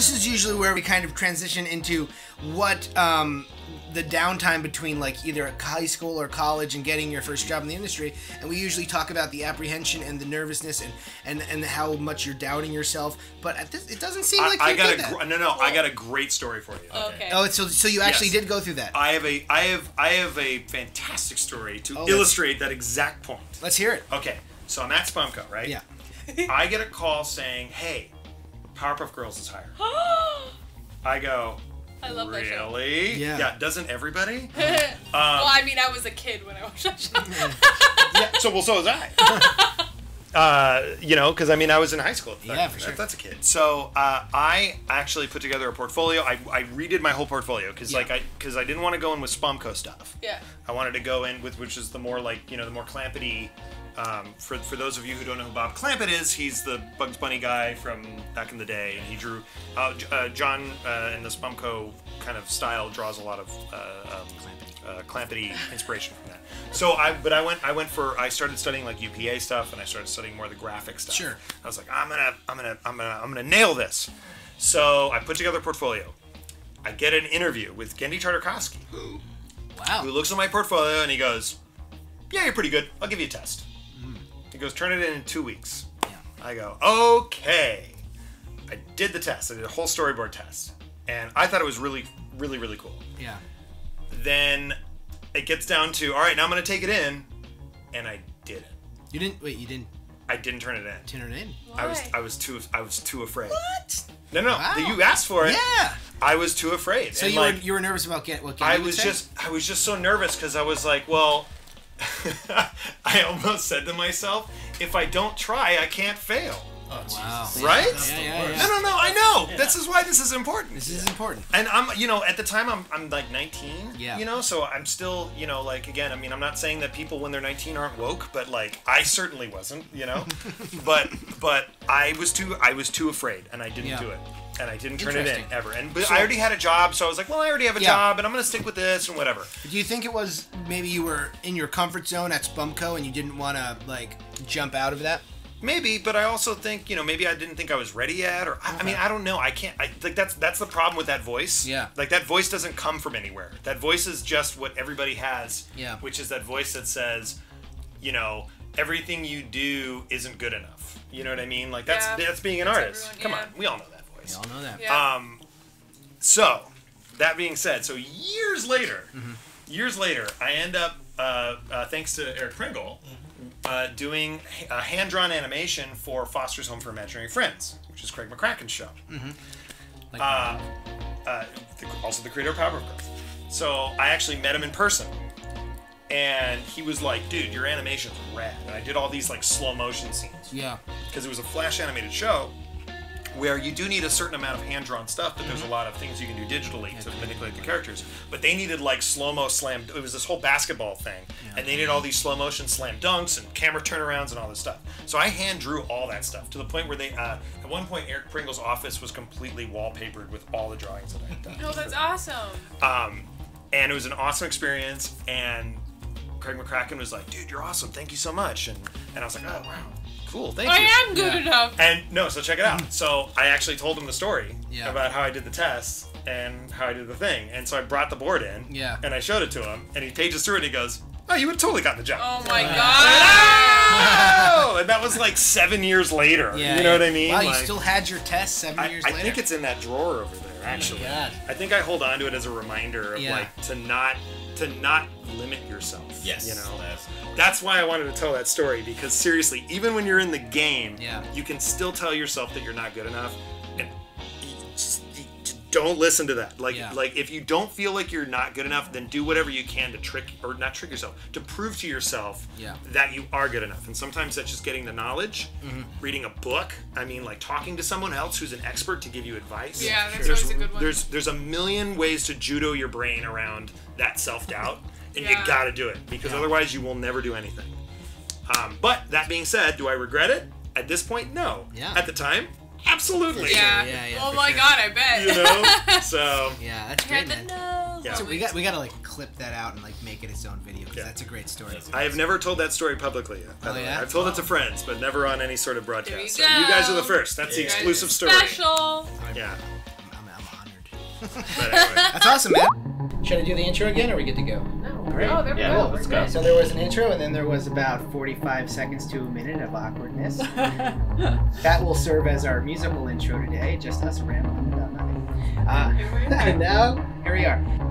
this is usually where we kind of transition into what um, the downtime between like either high school or college and getting your first job in the industry, and we usually talk about the apprehension and the nervousness and and, and how much you're doubting yourself. But at this, it doesn't seem like I, I got did a that. gr- no no. I got a great story for you. Okay. Oh, so so you actually Yes. did go through that. I have a I have I have a fantastic story to Oh, illustrate that exact point. Let's hear it. Okay, so I'm at Spumco, right? Yeah. I get a call saying, "Hey, Powerpuff Girls is higher. I go, I love that show. "Really? Yeah. yeah. Doesn't everybody? well, Um, I mean, I was a kid when I watched that show. yeah. So well, so was I. Uh, you know, because I mean, I was in high school. At the Yeah, time. for That- sure. That's a kid. So uh, I actually put together a portfolio. I, I redid my whole portfolio because Yeah. like I because I didn't want to go in with Spumco stuff. yeah. I wanted to go in with which is the more like you know the more Clampety. Um, for for those of you who don't know who Bob Clampett is, he's the Bugs Bunny guy from back in the day, and he drew. Uh, uh, John uh, in the Spumco kind of style draws a lot of uh, um, uh, Clampety inspiration from that. So I, but I went, I went for, I started studying like UPA stuff, and I started studying more of the graphic stuff. Sure. I was like, I'm gonna, I'm gonna, I'm gonna, I'm gonna nail this. So I put together a portfolio. I get an interview with Genndy Tartakovsky Wow. who looks at my portfolio and he goes, "Yeah, you're pretty good. I'll give you a test." He goes, "Turn it in in two weeks." Yeah. I go, "Okay." I did the test. I did a whole storyboard test, and I thought it was really, really, really cool. Yeah. Then it gets down to, all right, now I'm gonna take it in, and I didn't. You didn't wait. You didn't I didn't turn it in. turn it in. I was, I was too, I was too afraid. What? No, no, Wow. you asked for it. Yeah. I was too afraid. So And, you like, were you were nervous about get what Genndy I was say? just I was just so nervous because I was like, well, I almost said to myself, if I don't try, I can't fail. Oh, Wow. Jesus. Right? Yeah, yeah, yeah. No, no, no. This is why this is important. This is important. And I'm, you know, at the time I'm, I'm like 19. Yeah. You know, so I'm still, you know, like again, I mean, I'm not saying that people when they're 19 aren't woke, but like I certainly wasn't, you know. but, but I was too, I was too afraid, and I didn't Yeah. do it, and I didn't turn it in ever. And but So- I already had a job, so I was like, well, I already have a Yeah. job, and I'm gonna stick with this and whatever. Do you think it was maybe you were in your comfort zone at Spumco and you didn't want to like jump out of that? Maybe, but I also think you know maybe I didn't think I was ready yet, or I, I mean I don't know. I can't. I like that's that's the problem with that voice. Yeah. Like that voice doesn't come from anywhere. That voice is just what everybody has. Yeah. Which is that voice that says, you know, everything you do isn't good enough. You know what I mean? Like that's Yeah. that's being an That's artist. everyone, Come yeah. on, we all know that voice. We all know that. Yeah. Um, so that being said, so years later, Mm-hmm. Years later, I end up uh, uh, thanks to Eric Pringle. Uh, doing a hand-drawn animation for Foster's Home for Imaginary Friends, which is Craig McCracken's show. Like, Uh, uh, the, also the creator of Powerpuff Girls. So I actually met him in person, and he was like, "Dude, your animation's rad." And I did all these like slow motion scenes yeah. because it was a flash animated show where you do need a certain amount of hand drawn stuff, but Mm-hmm. there's a lot of things you can do digitally to manipulate the characters. But they needed like slow mo slam. It was this whole basketball thing, and they needed all these slow motion slam dunks and camera turnarounds and all this stuff. So I hand drew all that stuff to the point where they, uh, at one point, Eric Pringle's office was completely wallpapered with all the drawings that I had done. No, that's awesome. Um, and it was an awesome experience. And Craig McCracken was like, "Dude, you're awesome. Thank you so much." And and I was like, "Oh wow, cool. Thank I you." am good Yeah. enough. And no, so check it out. So I actually told him the story Yeah. about how I did the test and how I did the thing. And so I brought the board in. Yeah. And I showed it to him, and he pages through it. and He goes, "Oh, you would totally gotten the job." Oh my Uh, god. Oh, and that was like seven years later. Yeah. you know what I mean? Wow, you Like, still had your test seven I, years I later. think it's in that drawer over there. Actually, oh God. I think I hold on to it as a reminder of Yeah. like to not to not limit yourself. Yes. you know. that's- That's why I wanted to tell that story because seriously, even when you're in the game, Yeah. you can still tell yourself that you're not good enough, and don't listen to that. Like, Yeah. like if you don't feel like you're not good enough, then do whatever you can to trick or not trick yourself to prove to yourself Yeah. that you are good enough. And sometimes that's just getting the knowledge, Mm-hmm. reading a book. I mean, like talking to someone else who's an expert to give you advice. Yeah, that's there's, always a good one. There's there's a million ways to judo your brain around that self doubt, and you gotta do it because Yeah. otherwise you will never do anything. Um, but that being said, do I regret it? At this point, no. Yeah. At the time, absolutely. Yeah. Yeah, yeah, oh my sure. god, I bet. You know. So Yeah, that's Had great, man. Yeah. So we got we gotta like clip that out and like make it its own video because Yeah. that's a great story. I have never told that story publicly yet. Oh, yeah? I've told it to friends, but never on any sort of There broadcast. you so you guys are the first. That's the exclusive story. Special. Yeah. I'm But anyway. That's awesome, man. Should I do the intro again, or are we good to go? No. Great. Oh, there we Yeah, go. let's go. So there was an intro, and then there was about 45 seconds to a minute of awkwardness. that will serve as our musical intro today, just us rambling about nothing. Uh, Here we are. and now, here we are.